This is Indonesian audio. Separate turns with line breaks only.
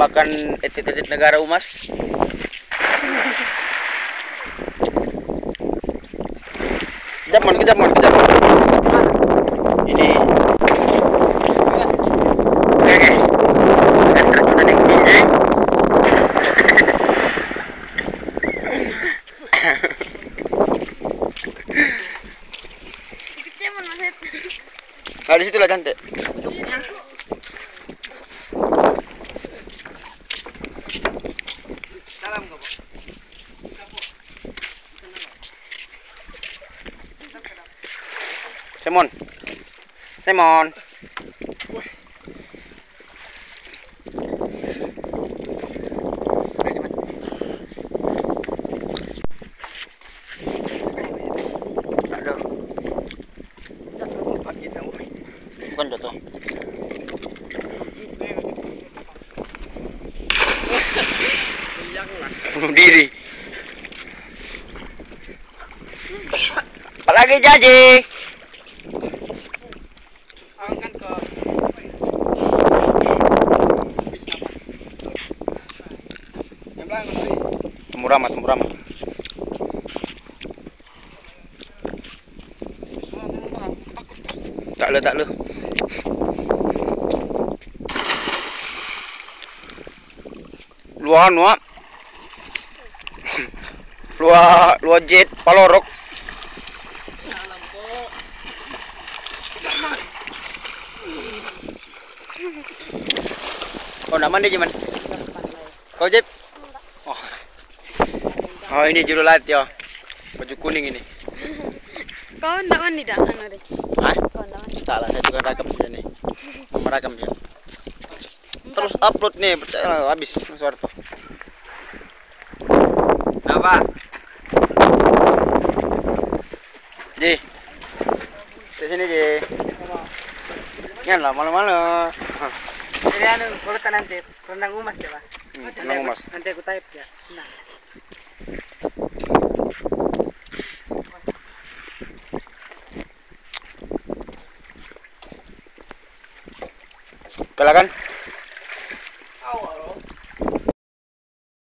menambahkan etit-etit negara umas. Kejap mon, kejap mon, kejap mon. Ini. Oke, oke. Nah, di situ lah cantik. Simon. Simon. Bukan jatuh. Bunuh diri. Apalagi jaji.
Ke.
Temurama, temurama. Tak le, tak le. Luar nuak. Luar luar jet palorok. Oh, nama dia Jeman. Kau Jep? Oh. Oh, ini juru live ya. Baju kuning ini.
Kau ndak mandi dah anu deh.
Hah?
Kau ndak mandi.
Tak lah, saya juga rakam saja nih. Merakam ya. Terus upload nih, percaya habis suara tuh. Apa? Ji. Di sini Ji. Yan lah
Ariano, kulit kan nanti rendang umas ya pak.
Hmm, rendang umas.
Nanti aku taip ya. Nah.
Kalahkan.